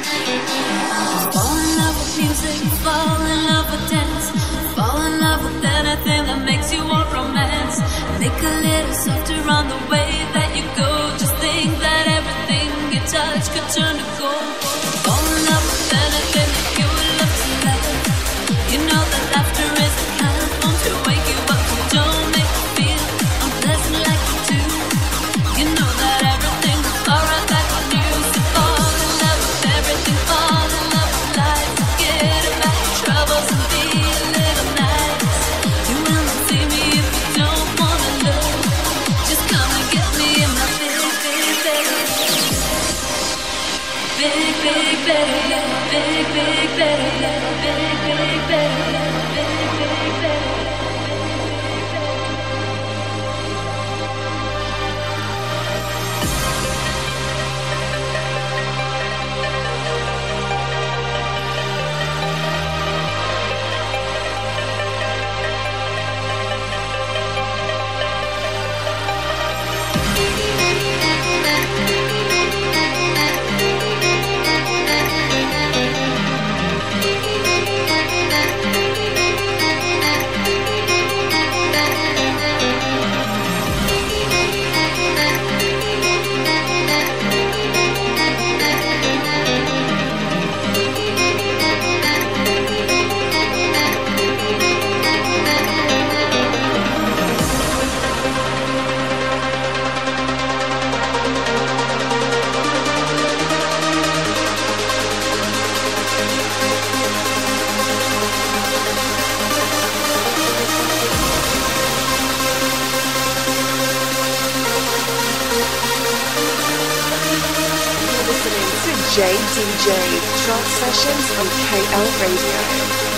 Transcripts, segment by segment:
Fall in love with music, fall in love with dance, fall in love with anything that makes you want romance. Make a little softer on the way that you go. Just think that everything you touch could turn to gold. better, big, big, better, big, big, better. J D J DJ Sessions on KL Radio.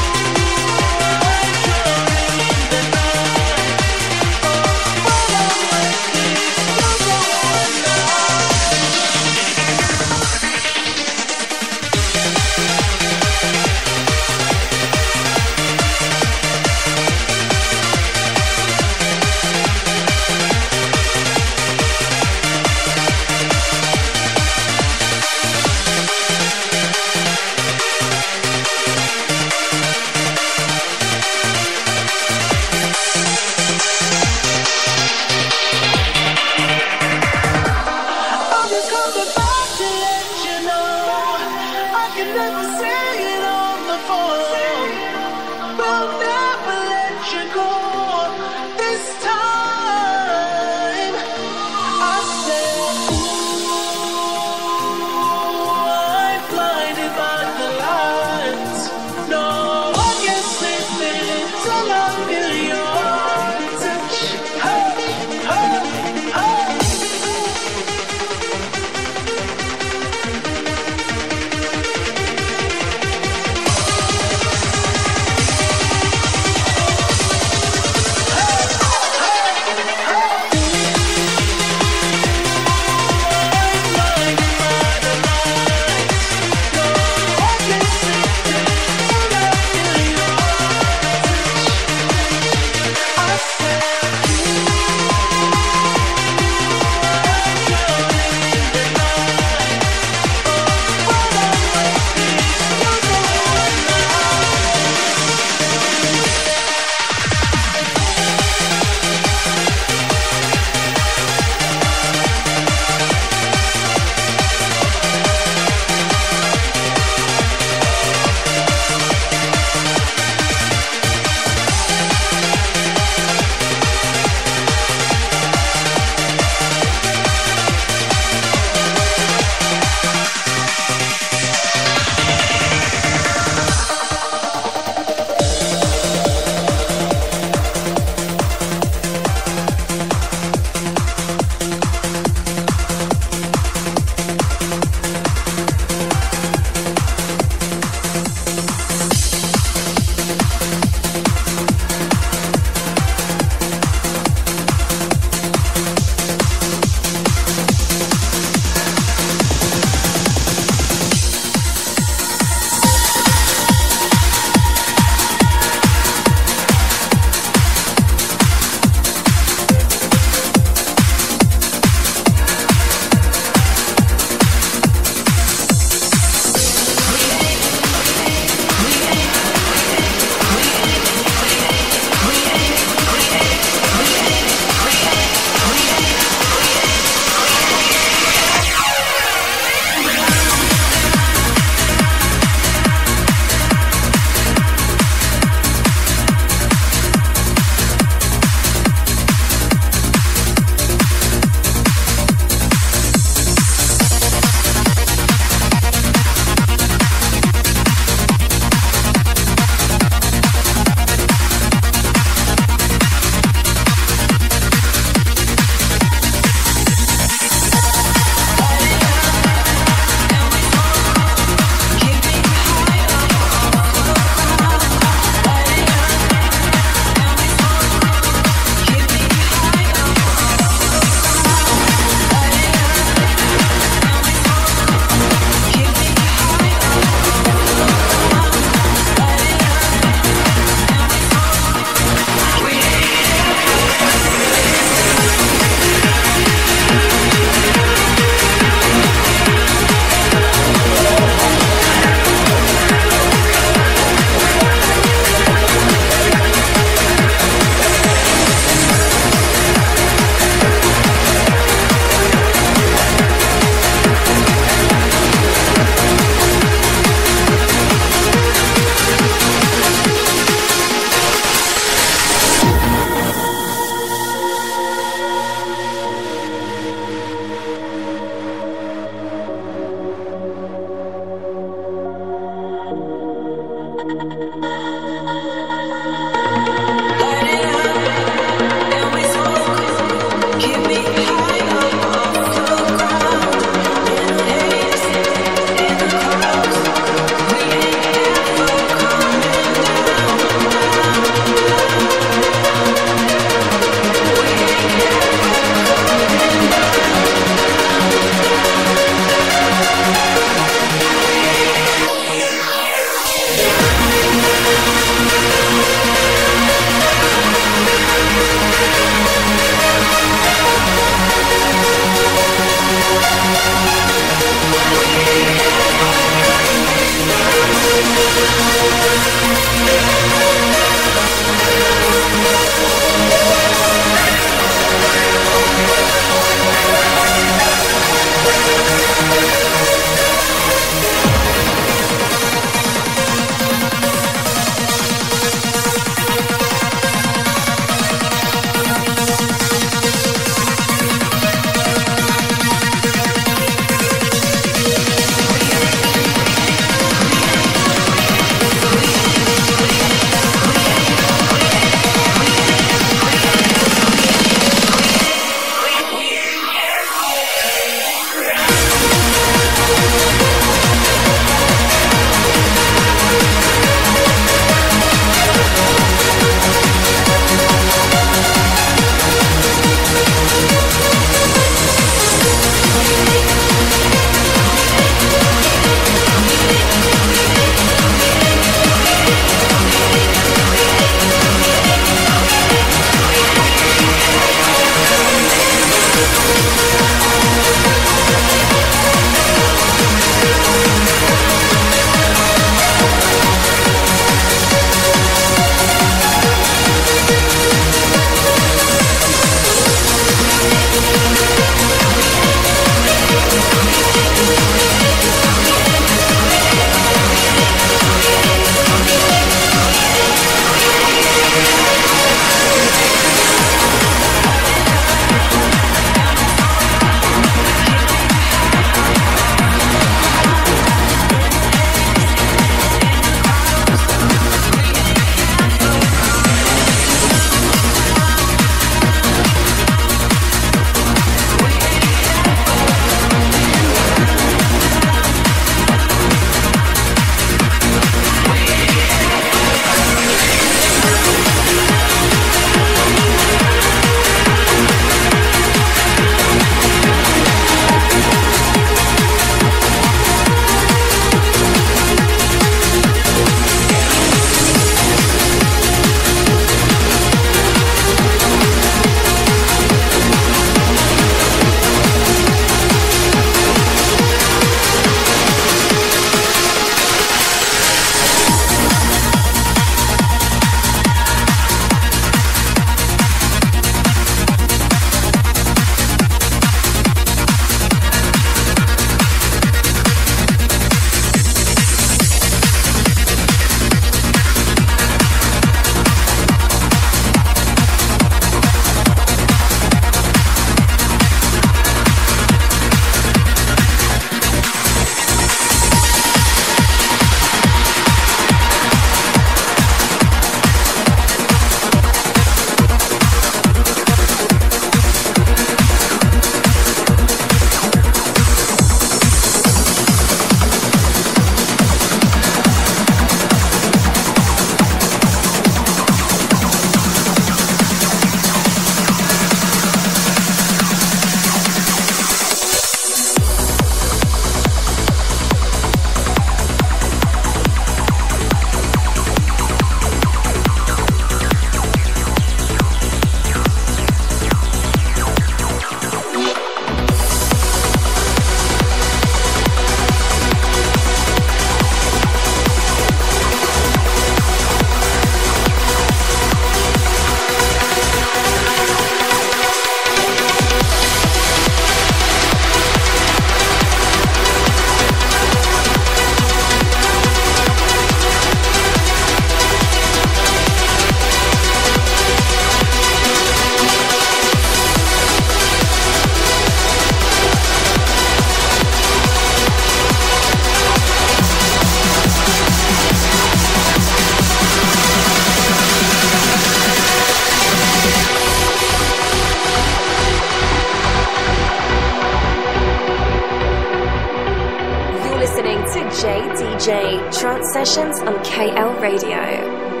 Radio.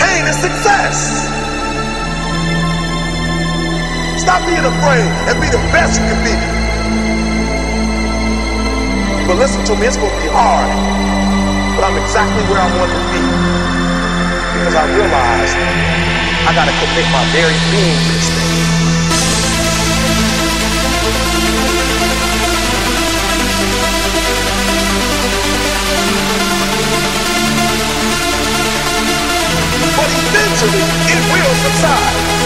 Pain is success. Stop being afraid and be the best you can be. But listen to me, it's going to be hard. But I'm exactly where I want to be. Because I realized I got to commit my very being to this it will subside.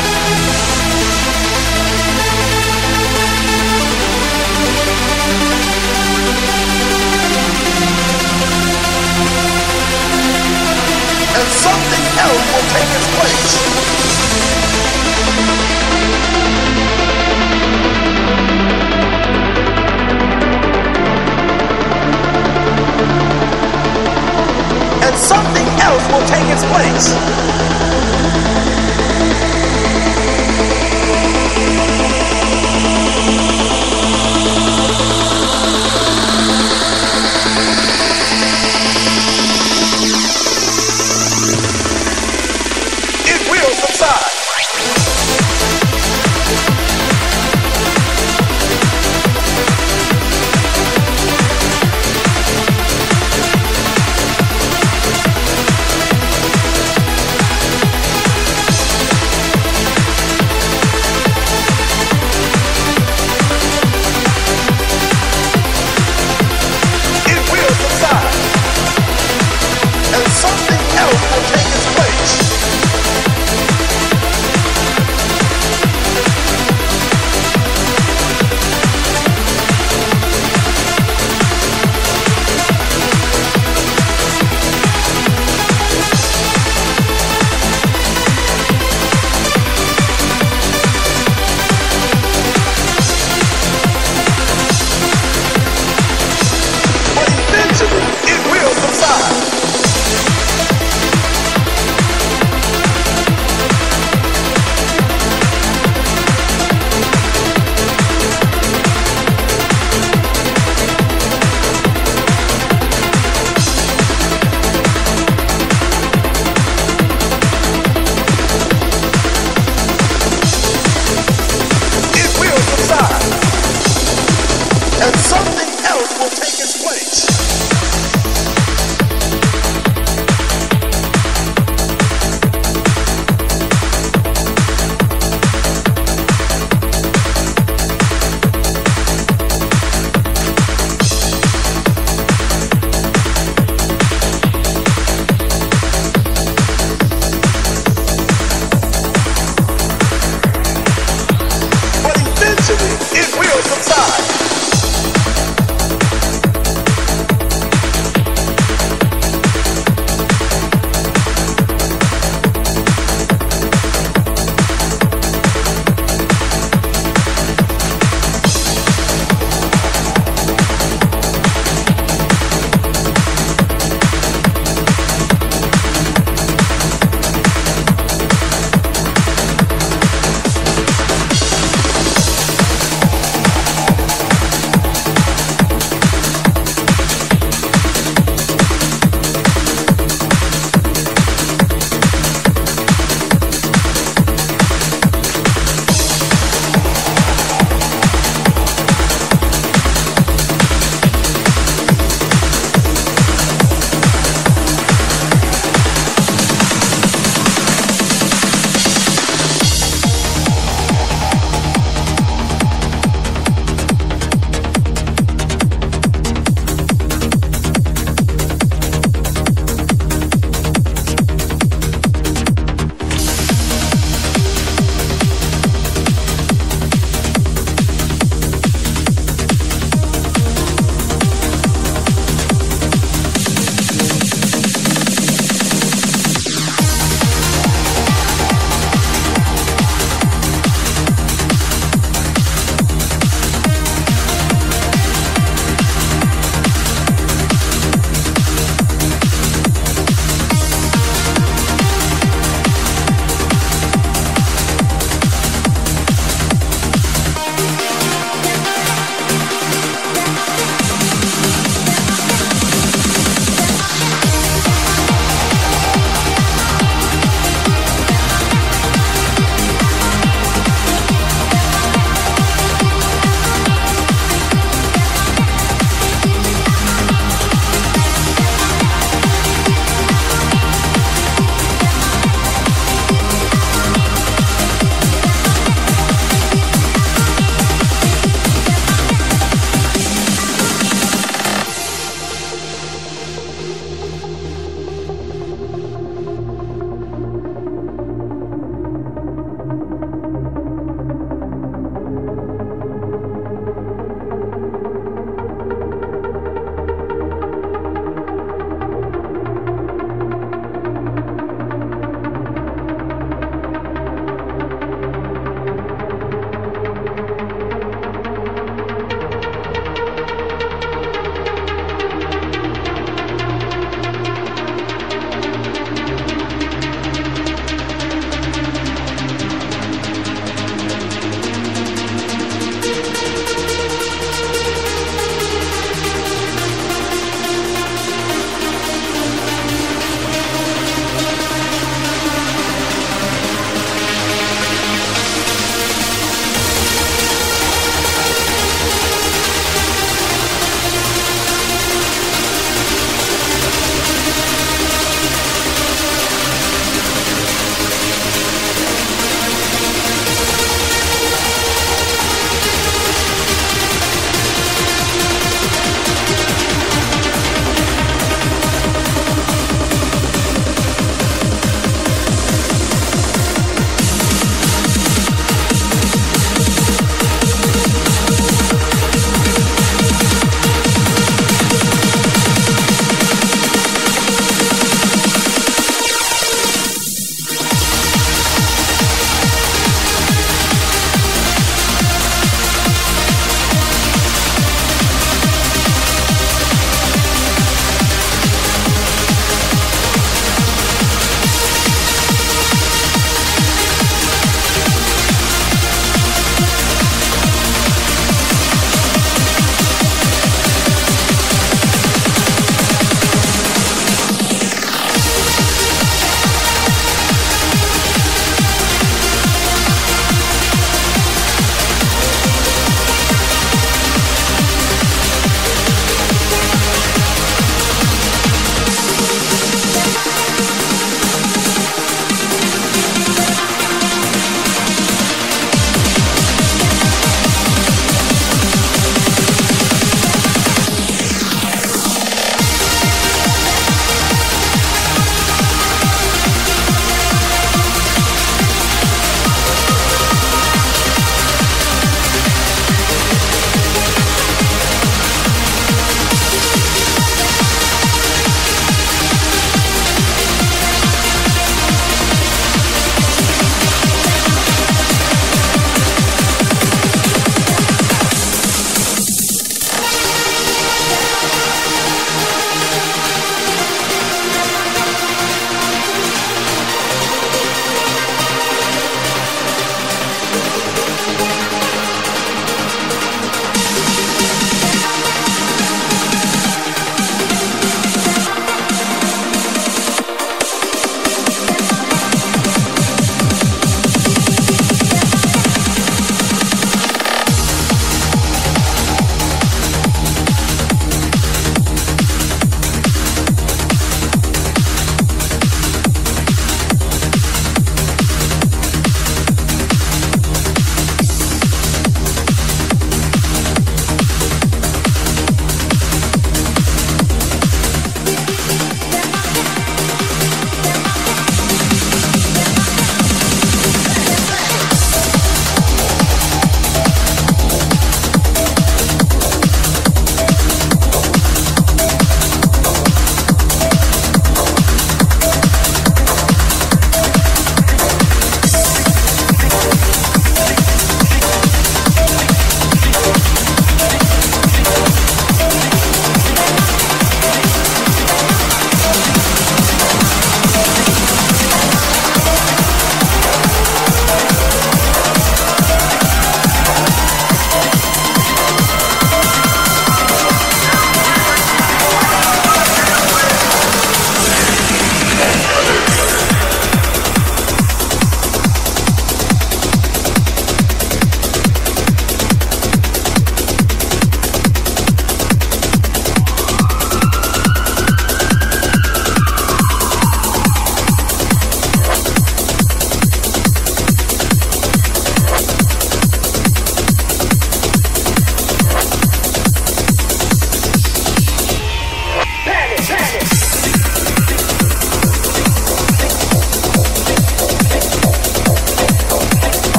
And something else will take its place something else will take its place.